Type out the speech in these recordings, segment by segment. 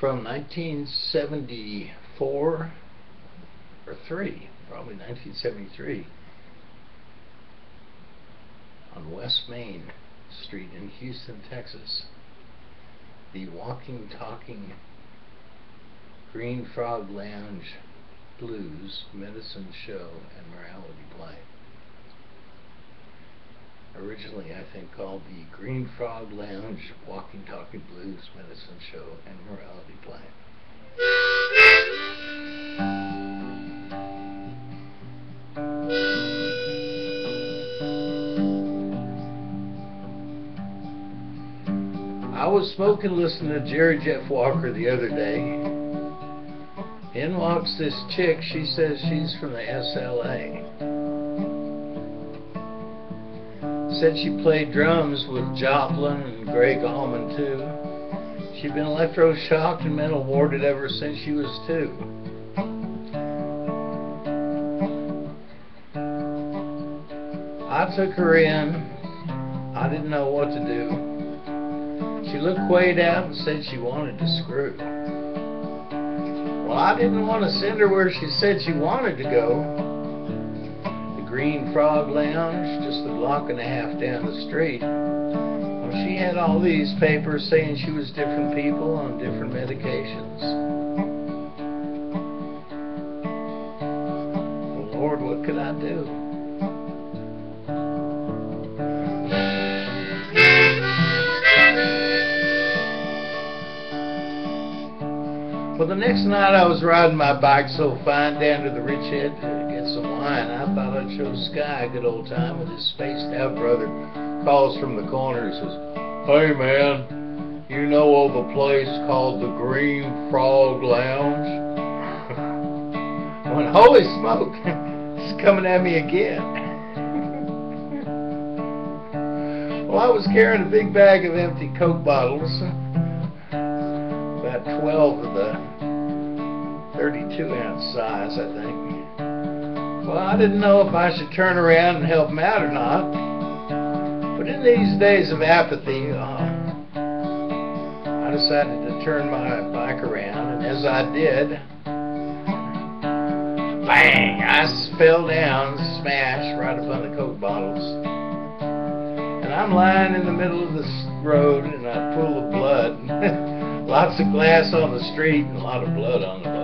from 1974 or 3, probably 1973, on West Main Street in Houston, Texas. The Walking Talking Green Frog Lounge Blues Medicine Show and Morality Play. Originally, I think, called the Green Frog Lounge Walking Talking Blues Medicine Show and Morality Play. I was smoking listening to Jerry Jeff Walker the other day. In walks this chick, she says she's from the SLA. Said she played drums with Joplin and Gregg Allman too. She'd been electroshocked and mental warded ever since she was two. I took her in. I didn't know what to do. She looked quayed out and said she wanted to screw. Well, I didn't want to send her where she said she wanted to go. Green Frog Lounge, just a block and a half down the street. Well, she had all these papers saying she was different people on different medications. Lord, what could I do? Well, the next night I was riding my bike so fine down to the Rich Head to get some wine. I thought I'd show Sky a good old time with his spaced out brother. Calls from the corner and says, Hey man, you know of a place called the Green Frog Lounge? when holy smoke, it's coming at me again. well, I was carrying a big bag of empty Coke bottles. About 12 of the 32 ounce size, I think. Well, I didn't know if I should turn around and help him out or not. But in these days of apathy, uh, I decided to turn my bike around, and as I did, bang, I fell down, smashed right upon the Coke bottles. And I'm lying in the middle of the road in a pool of blood. Lots of glass on the street and a lot of blood on the glass.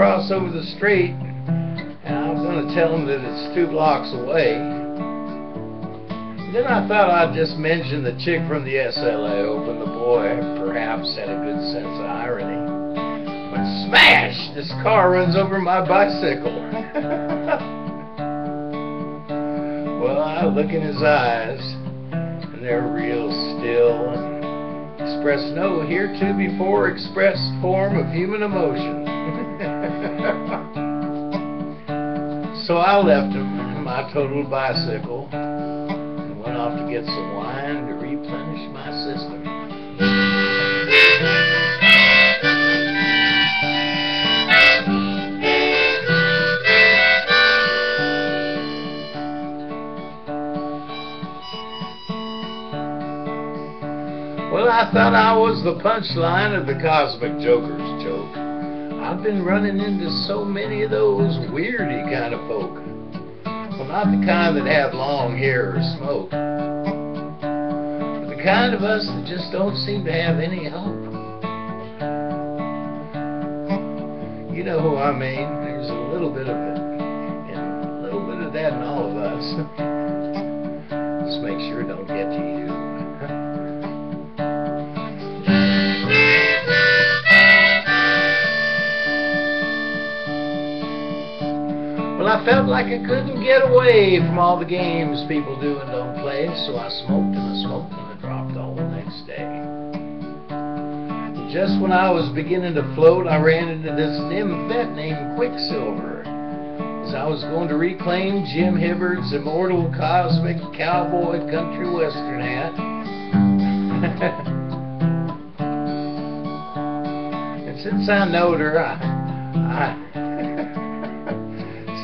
I cross over the street and I'm going to tell them that it's two blocks away. Then I thought I'd just mention the chick from the SLA Open. The boy perhaps had a good sense of irony. But smash! This car runs over my bicycle. well, I look in his eyes and they're real still and express no heretofore expressed form of human emotion. So I left him my total bicycle and went off to get some wine to replenish my system. Well, I thought I was the punchline of the Cosmic Joker's joke. I've been running into so many of those weirdy kind of folk. Well, not the kind that have long hair or smoke, but the kind of us that just don't seem to have any hope. You know who I mean. There's a little bit of it, and a little bit of that in all of us. Just make sure it don't get to you. I felt like I couldn't get away from all the games people do and don't play, so I smoked and I smoked and I dropped all the next day. Just when I was beginning to float, I ran into this dim vet named Quicksilver. As I was going to reclaim Jim Hibbard's immortal cosmic cowboy country western hat. and since I knowed her, I, I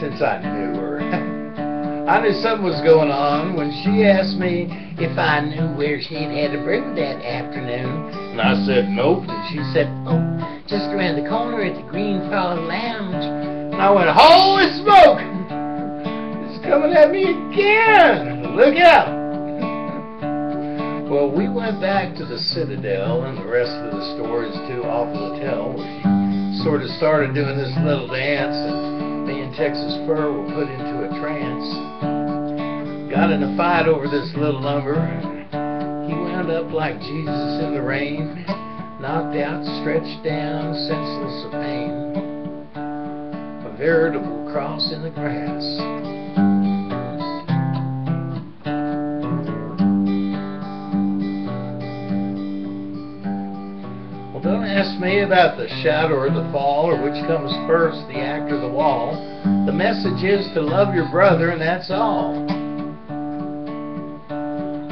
since I knew her. I knew something was going on when she asked me if I knew where she'd had a brew that afternoon. And I said, nope. And she said, oh, just around the corner at the Green Frog Lounge. And I went, holy smoke! It's coming at me again! Look out! Well, we went back to the Citadel, and the rest of the story is too awful to tell. We sort of started doing this little dance, Texas Phyrre were put into a trance. Got in a fight over this little number. He wound up like Jesus in the rain, knocked out, stretched down, senseless of pain. A veritable cross in the grass. Don't ask me about the shadow or the fall or which comes first, the act or the wall. The message is to love your brother, and that's all.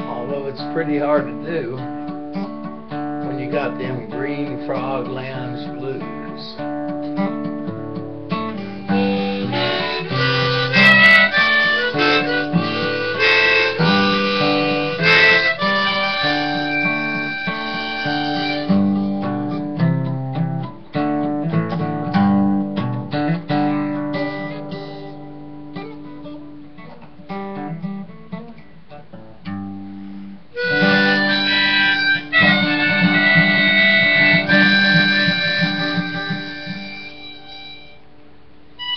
Although it's pretty hard to do when you got them green frog lounge blues.